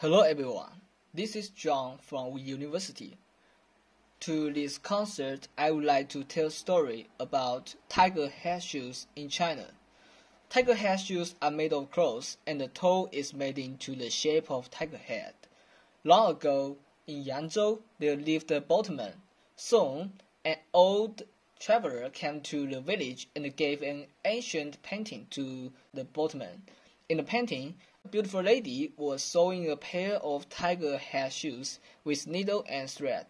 Hello everyone, this is John from Wu University. To this concert, I would like to tell a story about tiger head shoes in China. Tiger head shoes are made of cloth and the toe is made into the shape of tiger head. Long ago, in Yangzhou, there lived a boatman. Soon, an old traveler came to the village and gave an ancient painting to the boatman. In the painting, a beautiful lady was sewing a pair of tiger head shoes with needle and thread.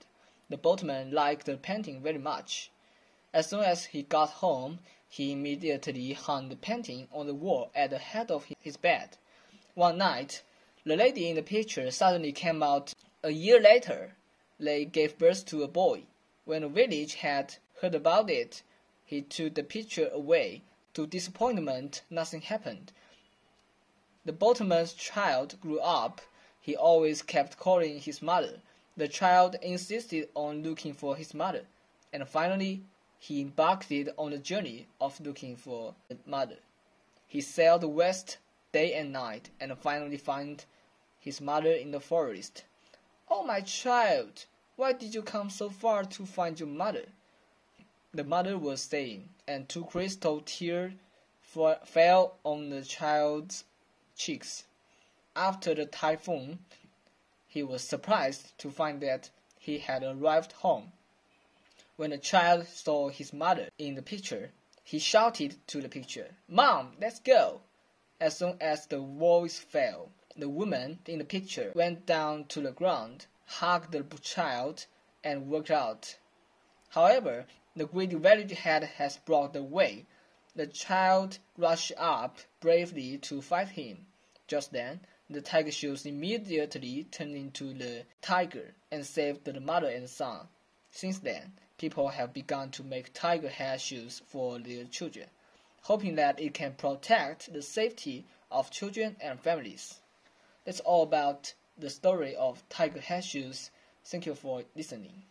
The boatman liked the painting very much. As soon as he got home, he immediately hung the painting on the wall at the head of his bed. One night, the lady in the picture suddenly came out. A year later, they gave birth to a boy. When the village had heard about it, he took the picture away. To disappointment, nothing happened. The boatman's child grew up. He always kept calling his mother. The child insisted on looking for his mother, and finally he embarked on the journey of looking for the mother. He sailed west day and night, and finally found his mother in the forest. Oh, my child, why did you come so far to find your mother? The mother was saying, and two crystal tears fell on the child's cheeks. After the typhoon, he was surprised to find that he had arrived home. When the child saw his mother in the picture, he shouted to the picture, Mom, let's go! As soon as the voice fell, the woman in the picture went down to the ground, hugged the child, and walked out. However, the great village head has blocked the way. The child rushed up bravely to fight him. Just then, the tiger shoes immediately turned into the tiger and saved the mother and son. Since then, people have begun to make tiger head shoes for their children, hoping that it can protect the safety of children and families. That's all about the story of tiger head shoes. Thank you for listening.